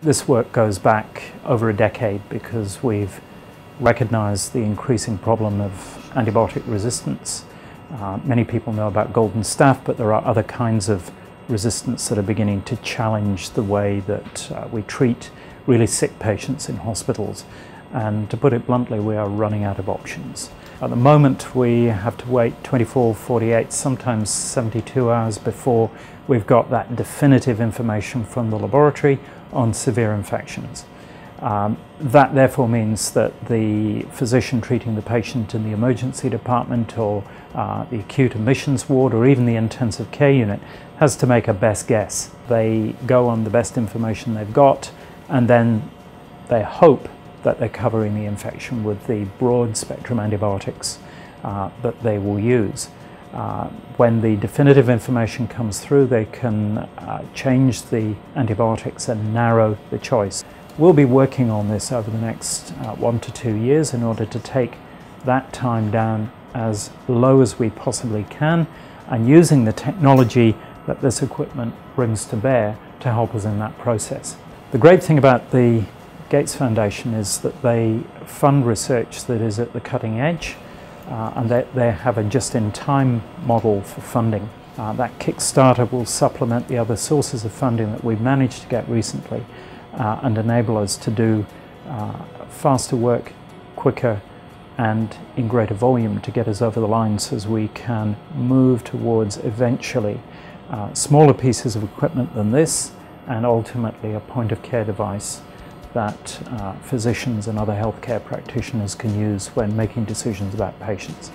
This work goes back over a decade because we've recognized the increasing problem of antibiotic resistance. Uh, many people know about golden staph, but there are other kinds of resistance that are beginning to challenge the way that uh, we treat really sick patients in hospitals. And to put it bluntly, we are running out of options. At the moment, we have to wait 24, 48, sometimes 72 hours before we've got that definitive information from the laboratory on severe infections. Um, that therefore means that the physician treating the patient in the emergency department or uh, the acute admissions ward or even the intensive care unit has to make a best guess. They go on the best information they've got and then they hope that they're covering the infection with the broad spectrum antibiotics uh, that they will use. Uh, when the definitive information comes through, they can uh, change the antibiotics and narrow the choice. We'll be working on this over the next uh, one to two years in order to take that time down as low as we possibly can and using the technology that this equipment brings to bear to help us in that process. The great thing about the Gates Foundation is that they fund research that is at the cutting edge uh, and that they have a just-in-time model for funding. Uh, that Kickstarter will supplement the other sources of funding that we've managed to get recently uh, and enable us to do uh, faster work, quicker and in greater volume to get us over the line so as we can move towards eventually uh, smaller pieces of equipment than this and ultimately a point of care device that uh, physicians and other healthcare practitioners can use when making decisions about patients.